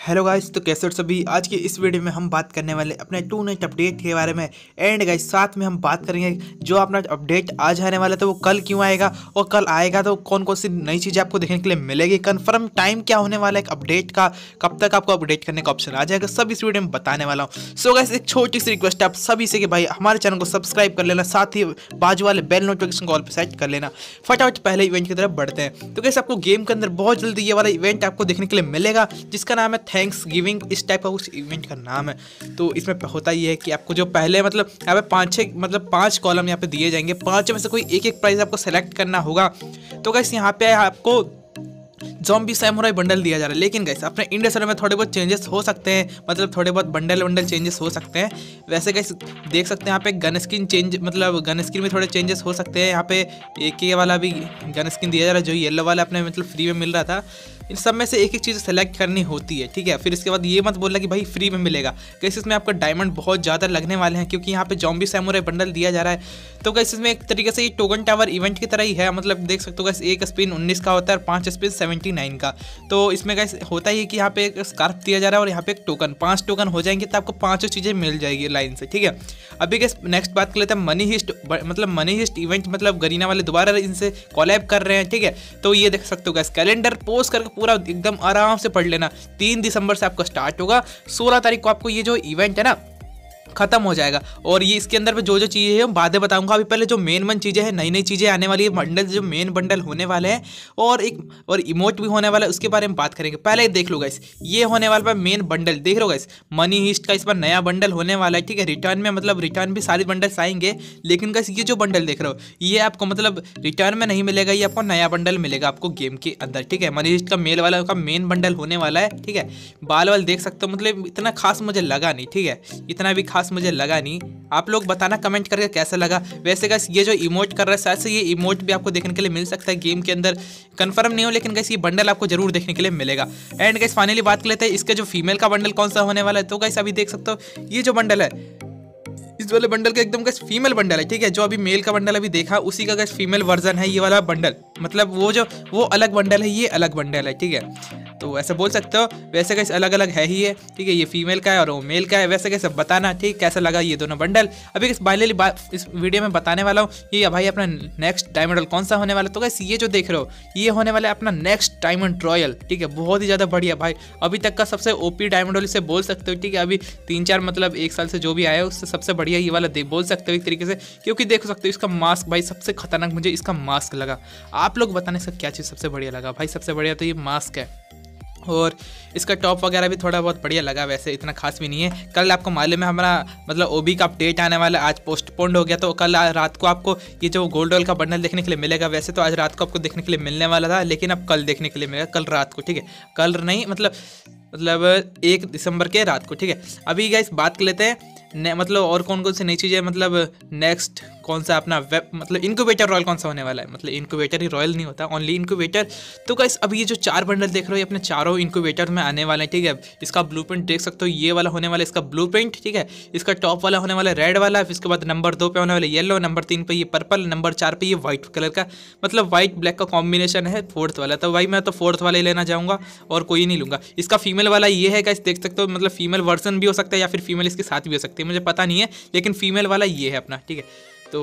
Hello guys तो कैसे हो सभी? आज की इस वीडियो में हम बात करने वाले अपने टू नेट अपडेट के बारे में। एंड गाइस साथ में हम बात करेंगे जो अपना अपडेट आज आने वाला था वो कल क्यों आएगा? और कल आएगा तो कौन कौन सी नई चीज़ें आपको देखने के लिए मिलेगी? कंफर्म टाइम क्या होने वाला है एक अपडेट का? कब तक आपको अपडेट करने का ऑप्शन आ जाएगा? सब इस वीडियो में बताने वाला हूँ। सो गाइस एक छोटी सी रिक्वेस्ट है, आप सभी से कि भाई हमारे चैनल को सब्सक्राइब कर लेना, साथ ही बाजू वाले बेल नोटिफिकेशन कॉल पर सेट कर लेना। फटाफट पहले इवेंट की तरफ़ बढ़ते हैं। तो कैसे आपको गेम के अंदर बहुत जल्दी ये वाला इवेंट आपको देखने के लिए मिलेगा, जिसका नाम है थैंक्स गिविंग इस टाइप का उस इवेंट का नाम है। तो इसमें होता ही है कि आपको जो पहले मतलब यहाँ पे पाँच छः मतलब पाँच कॉलम यहाँ पे दिए जाएँगे। पाँच में से कोई एक एक प्राइस आपको सेलेक्ट करना होगा। तो कैसे यहाँ पे आपको जॉम्बी सैमुराई बंडल दिया जा रहा है। लेकिन गैस अपने इंडिया सर्वर में थोड़े बहुत चेंजेस हो सकते हैं। मतलब थोड़े बहुत बंडल वंडल चेंजेस हो सकते हैं। वैसे गैस देख सकते हैं यहाँ पे गन स्किन चेंज मतलब गन स्किन में थोड़े चेंजेस हो सकते हैं। यहाँ पे एक के वाला भी गन स्किन दिया जा रहा है, जो येलो वाला अपने मतलब फ्री में मिल रहा था। इन सब में से एक एक चीज़ सेलेक्ट करनी होती है, ठीक है? फिर इसके बाद ये मत बोलना कि भाई फ्री में मिलेगा। कैसे इसमें आपका डायमंड बहुत ज़्यादा लगने वाले हैं क्योंकि यहाँ पे जॉम्बी सैमुराई बंडल दिया जा रहा है। तो कैसे इसमें एक तरीके से ये टोकन टावर इवेंट की तरह ही है मतलब देख सकते हो कैसे एक स्पिन उन्नीस का होता है और पाँच स्पिन सेवेंटी नाइन का। तो इसमें कैसे होता ही है कि यहाँ पे एक स्कार्फ दिया जा रहा है और यहाँ पे एक टोकन पाँच टोकन हो जाएँगे तो आपको पाँचों चीज़ें मिल जाएगी लाइन से, ठीक है? अभी के नेक्स्ट बात कर लेते हैं मनी हिस्ट मतलब मनी हिस्ट इवेंट मतलब गरीना वाले दोबारा इनसे कॉलेब कर रहे हैं, ठीक है? तो ये देख सकते हो गैस कैलेंडर पोस्ट करके पूरा एकदम आराम से पढ़ लेना। तीन दिसंबर से आपका स्टार्ट होगा। सोलह तारीख को आपको ये जो इवेंट है ना खत्म हो जाएगा। और ये इसके अंदर पे जो जो चीज़ें हैं बातें बताऊँगा। अभी पहले जो मेन मन चीज़ें हैं नई नई चीज़ें आने वाली है बंडल जो मेन बंडल होने वाले हैं, और एक, और इमोट भी होने वाला है, उसके बारे में बात करेंगे। पहले देख लो गाइस ये होने वाला है मेन बंडल देख लो गाइस मनी हिस्ट का इस बार नया बंडल होने वाला है, ठीक है? रिटर्न में मतलब रिटर्न भी सारे बंडल्स आएँगे, लेकिन गाइस ये जो बंडल देख रहे हो, ये आपको मतलब रिटर्न में नहीं मिलेगा, ये आपको नया बंडल मिलेगा आपको गेम के अंदर, ठीक है? मनी हिस्ट का मेल वाला का मेन बंडल होने वाला है, ठीक है? बाल वाल देख सकते हो मतलब इतना खास मुझे लगा नहीं, ठीक है? इतना भी खास मुझे लगा नहीं। आप लोग बताना कमेंट करके कैसा लगा। वैसे गैस ये जो इमोट कर रहा है, शायद से ये इमोट भी आपको देखने के लिए मिल सकता है गेम के अंदर। कंफर्म नहीं हो, लेकिन गैस ये बंडल आपको ज़रूर देखने के लिए मिलेगा। एंड गैस फाइनली बात कर लेते हैं, इसके जो फीमेल का बंडल कौन सा होने वाला है? तो गैस अभी देख सकते हो, ये जो बंडल है, इस वाले बंडल का एकदम गैस फीमेल बंडल है, ठीक है? जो अभी मेल का बंडल अभी देखा, उसी का गैस फीमेल वर्जन है ये वाला बंडल मतलब वो जो, वो अलग बंडल है, ये अलग बंडल है, ठीक है? तो ऐसा बोल सकते हो, वैसे कैसे अलग अलग है ही है ठीक है, ये फीमेल का है और वो मेल का है, वैसे कैसे बताना, ठीक, कैसा लगा ये दोनों बंडल अभी इस बाइनली इस वीडियो में बताने वाला हूँ ये भाई अपना नेक्स्ट डायमंड कौन सा होने वाला तो कैसे ये जो देख रहे हो, ये होने वाला है अपना नेक्स्ट डायमंड रॉयल ठीक है, बहुत ही ज़्यादा बढ़िया भाई। अभी तक का सबसे ओपी डायमंड रॉयल से बोल सकते हो, ठीक है, अभी तीन चार मतलब एक साल से जो भी आया उससे सबसे बढ़िया ये वाला बोल सकते हो एक तरीके से, क्योंकि देख सकते हो इसका मास्क भाई सबसे खतरनाक मुझे इसका मास्क लगा। आप लोग बताने से क्या चीज़ सबसे बढ़िया लगा? भाई सबसे बढ़िया तो ये मास्क है। और इसका टॉप वगैरह भी थोड़ा बहुत बढ़िया लगा, वैसे इतना खास भी नहीं है। कल आपको मालूम है हमारा मतलब ओबी का अपडेट आने वाला आज पोस्टपोन्ड हो गया तो कल रात को आपको ये जो गोल्ड ऑयल का बंडल देखने के लिए मिलेगा, वैसे तो आज रात को आपको देखने के लिए मिलने वाला था, लेकिन अब कल देखने के लिए मिलेगा, कल रात को, ठीक है? कल नहीं मतलब मतलब एक दिसंबर के रात को, ठीक है? अभी गाइस बात कर लेते हैं मतलब और कौन कौन सी नई चीज़ें मतलब नेक्स्ट कौन सा अपना वेब मतलब इनक्यूबेटर रॉयल कौन सा होने वाला है? मतलब इनक्यूबेटर ही रॉयल नहीं होता ओनली इनक्यूबेटर तो गाइस अब ये जो चार बंडल देख रहे हो, ये अपने चारों इनक्यूबेटर में आने वाले हैं, ठीक है? इसका ब्लू देख सकते हो, ये वाला होने वाला इसका ब्लू ठीक है? इसका टॉप वाला होने वाला रेड वाला इसके बाद नंबर दो पे होने वाला येलो नंबर तीन पे ये पर्पल नंबर चार पे ये व्हाइट कलर का मतलब व्हाइट ब्लैक का कॉम्बिनेशन है फोर्थ वाला। तो भाई मैं तो फोर्थ वाला ही लेना चाहूँगा और कोई नहीं लूँगा। इसका फीमेल वाला ये है गाइस देख सकते हो मतलब फीमेल वर्जन भी हो सकता है या फिर फीमेल इसके साथ भी हो सकती है, मुझे पता नहीं है, लेकिन फीमेल वाला ये है अपना, ठीक है? तो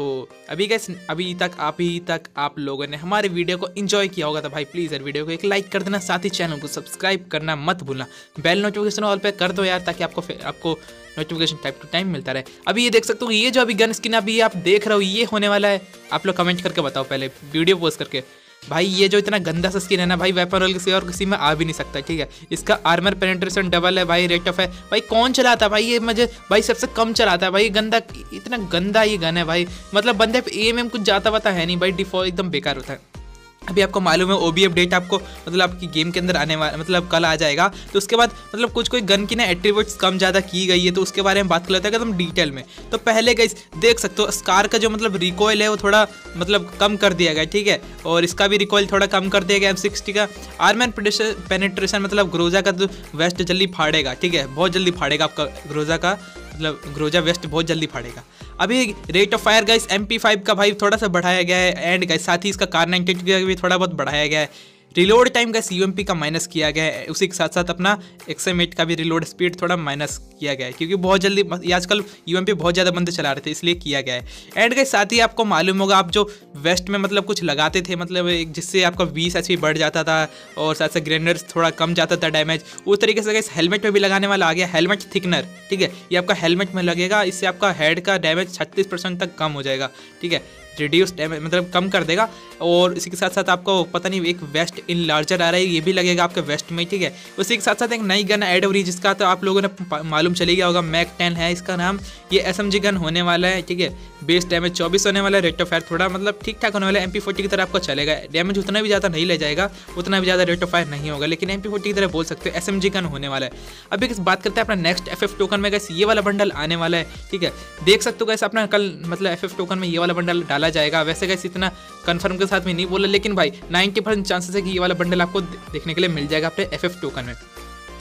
अभी कैसे अभी तक अभी तक आप लोगों ने हमारे वीडियो को इन्जॉय किया होगा तो भाई प्लीज़ यार वीडियो को एक लाइक कर देना, साथ ही चैनल को सब्सक्राइब करना मत भूलना। बेल नोटिफिकेशन ऑल पे कर दो यार, ताकि आपको आपको नोटिफिकेशन टाइम टू टाइम मिलता रहे। अभी ये देख सकते हो, ये जो अभी गन स्किन अभी आप देख रहे हो, ये होने वाला है। आप लोग कमेंट करके बताओ पहले वीडियो पोस्ट करके। भाई, ये जो इतना गंदा सा स्किन है ना भाई वेपन रोल किसी और किसी में आ भी नहीं सकता, ठीक है? इसका आर्मर पेनेट्रेशन डबल है भाई रेट ऑफ़ है। भाई, कौन चलाता है भाई? ये मुझे, भाई, सबसे कम चलाता है। भाई, गंदा, इतना गंदा ये गन है भाई। मतलब बंदे पे एम एम कुछ जाता वाता है नहीं भाई डिफ़ॉल्ट एकदम बेकार होता है। अभी आपको मालूम है ओबी अपडेट आपको मतलब आपकी गेम के अंदर आने वाला मतलब कल आ जाएगा। तो उसके बाद मतलब कुछ कोई गन की ना एट्रीब्यूट्स कम ज़्यादा की गई है तो उसके बारे में बात कर लेते हैं एकदम डिटेल में। तो पहले गई देख सकते हो स्कार का जो मतलब रिकॉयल है, वो थोड़ा मतलब कम कर दिया गया, ठीक है? और इसका भी रिकॉयल थोड़ा कम कर दिया गया एम सिक्सटी का। आर्मैन पेनेट्रेशन मतलब ग्रोजा का तो वेस्ट जल्दी फाड़ेगा, ठीक है? बहुत जल्दी फाड़ेगा आपका ग्रोजा का। मतलब ग्रोजा वेस्ट बहुत जल्दी फाड़ेगा। अभी rate of fire guys M का भाई थोड़ा सा बढ़ाया गया है एंड गाइस साथ ही इसका कार नाइनटी भी थोड़ा बहुत बढ़ाया गया है। रिलोड टाइम का सी का माइनस किया गया है। उसी के साथ साथ अपना एक्सएम का भी रिलोड स्पीड थोड़ा माइनस किया गया है, क्योंकि बहुत जल्दी आजकल यूएमपी बहुत ज़्यादा बंदे चला रहे थे, इसलिए किया गया है। एंड के साथ ही आपको मालूम होगा, आप जो वेस्ट में मतलब कुछ लगाते थे मतलब एक जिससे आपका बीस एच बढ़ जाता था, और साथ साथ ग्रेनर्स थोड़ा कम जाता था डैमेज उस तरीके से इस हेलमेट में भी लगाने वाला आ गया हेलमेट थिकनर ठीक है? ये आपका हेलमेट में लगेगा, इससे आपका हेड का डैमेज छत्तीस तक कम हो जाएगा, ठीक है? रिड्यूस मतलब कम कर देगा। और इसी के साथ साथ आपको पता नहीं, एक वेस्ट इन लार्जर आ रहा है, ये भी लगेगा आपके वेस्ट में, ठीक है? उसी के साथ साथ एक नई गन ऐड हो रही है, जिसका तो आप लोगों ने मालूम चली गया होगा मैक टेन है इसका नाम। ये एसएमजी गन होने वाला है, ठीक है? बेस डैमेज चौबीस होने वाला है रेट ऑफ़ फायर थोड़ा मतलब ठीक ठाक होने वाला है एम की तरह आपको चलेगा। डैमेज उतना भी ज़्यादा नहीं ले जाएगा, उतना भी ज़्यादा रेट ऑफ़ फायर नहीं होगा, लेकिन एम की तरह बोल सकते हो एसएमजी गन होने वाला है। अभी किस बात करते हैं, अपना नेक्स्ट एफ़ टोकन में गैस ये वाला बंडल आने वाला है, ठीक है? देख सकते हो गैस अपना कल मतलब एफ़ टोकन में ये वाला बंडल डाला जाएगा। वैसे गैस इतना कन्फर्म के साथ में नहीं बोला, लेकिन भाई नाइन्टी चांसेस है कि ये वाला बंडल आपको देखने के लिए मिल जाएगा अपने एफ़ टोकन में।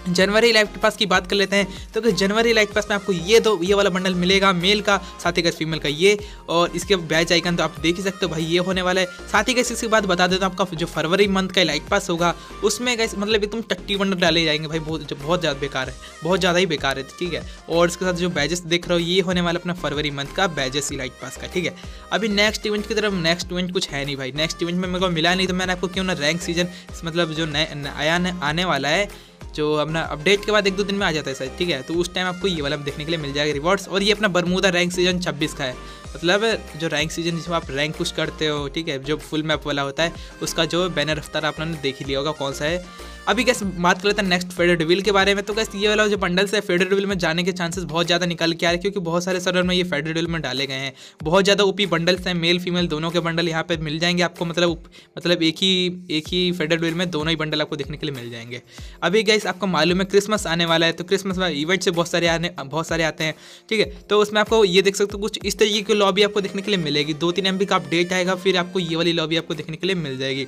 जनवरी लाइफ पास की बात कर लेते हैं। तो अगर जनवरी लाइफ पास में आपको ये दो, ये वाला बंडल मिलेगा, मेल का, साथ ही फीमेल का ये, और इसके बैच आइकन तो आप देख ही सकते हो, भाई ये होने वाला है। साथ ही इसके बाद बता देता हूँ आपका जो फरवरी मंथ का लाइट पास होगा, उसमें गैस मतलब एकदम टट्टी बंडल डाले जाएँगे, भाई बहुत बहुत ज़्यादा बेकार है, बहुत ज़्यादा ही बेकार है, ठीक है? और इसके साथ जो बैजेस देख रहे हो, ये होने वाला अपना फरवरी मंथ का बैजेस लाइट पास का, ठीक है? अभी नेक्स्ट इवेंट की तरफ़ नेक्स्ट इवेंट कुछ है नहीं भाई नेक्स्ट इवेंट में मेरे को मिला नहीं तो मैंने आपको क्यों ना रैंक सीज़न मतलब जो नया आया आने वाला है जो अपना अपडेट के बाद एक दो दिन में आ जाता है सर ठीक है? तो उस टाइम आपको ये वाला देखने के लिए मिल जाएगा रिवॉर्ड्स और ये अपना बरमूदा रैंक सीज़न 26 का है। मतलब जो रैंक सीज़न जिसमें आप रैंक पुश करते हो, ठीक है? जो फुल मैप वाला होता है, उसका जो बैनर रफ्तार आपने देख ही लिया होगा कौन सा है। अभी कैसे बात कर लेते हैं नेक्स्ट फेडर डिविल के बारे में। तो कैसे ये वाला जो बंडल्स है फेडर डिविल में जाने के चांसेस बहुत ज़्यादा निकल के आ रहे हैं, क्योंकि बहुत सारे सर्वर में ये फेडर डिविल में डाले गए हैं। बहुत ज़्यादा ओपी बंडल्स हैं मेल फीमेल दोनों के बंडल यहाँ पे मिल जाएँगे आपको मतलब मतलब एक ही एक ही फेडर डिविल में दोनों ही बंडल आपको देखने के लिए मिल जाएँगे। अभी गैस आपको मालूम है क्रिसमस आने वाला है तो क्रिसमस इवेंट से बहुत सारे आने, बहुत सारे आते हैं, ठीक है? तो उसमें आपको ये देख सकते हो कुछ इस तरीके की लॉबी आपको देखने के लिए मिलेगी। दो तीन एम का अपडेट आएगा, फिर आपको ये वाली लॉबी आपको देखने के लिए मिल जाएगी।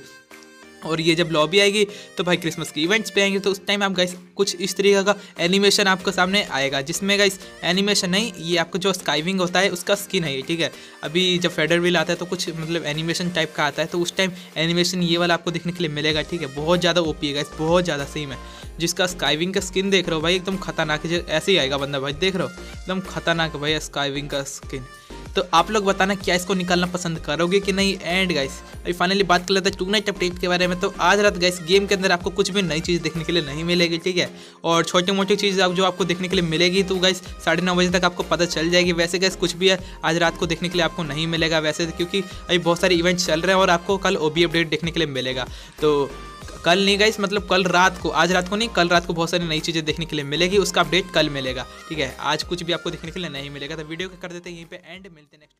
और ये जब लॉबी आएगी तो भाई क्रिसमस के इवेंट्स पे आएँगे तो उस टाइम आप गाइस कुछ इस तरीके का एनिमेशन आपके सामने आएगा, जिसमें गाइस एनिमेशन नहीं, ये आपको जो स्काइविंग होता है, उसका स्किन है ठीक है? अभी जब फेडर व्हील आता है तो कुछ मतलब एनिमेशन टाइप का आता है तो उस टाइम एनिमेशन ये वाला आपको देखने के लिए मिलेगा, ठीक है? बहुत ज़्यादा ओपी है गाइस बहुत ज़्यादा सेम है। जिसका स्काइविंग का स्किन देख रहे हो भाई, एकदम खतरनाक है ऐसे ही आएगा बंदा भाई, देख रहे हो? एकदम खतरनाक है भाई स्काइविंग का स्किन तो आप लोग बताना क्या इसको निकालना पसंद करोगे कि नहीं? एंड गाइस अभी फाइनली बात कर लेते हैं टू नाइट अपडेट के बारे में। तो आज रात गाइस गेम के अंदर आपको कुछ भी नई चीज़ देखने के लिए नहीं मिलेगी, ठीक है? और छोटी मोटी चीज़ आप जो आपको देखने के लिए मिलेगी तो गाइस साढ़े नौ बजे तक आपको पता चल जाएगी। वैसे गैस कुछ भी है आज रात को देखने के लिए आपको नहीं मिलेगा वैसे, क्योंकि अभी बहुत सारे इवेंट्स चल रहे हैं और आपको कल ओ अपडेट देखने के लिए मिलेगा। तो कल नहीं गई मतलब कल रात को, आज रात को नहीं, कल रात को बहुत सारी नई चीज़ें देखने के लिए मिलेगी, उसका अपडेट कल मिलेगा। ठीक है, आज कुछ भी आपको देखने के लिए नहीं मिलेगा तो वीडियो कर देते हैं यहीं पे एंड मिलते नेक्स्ट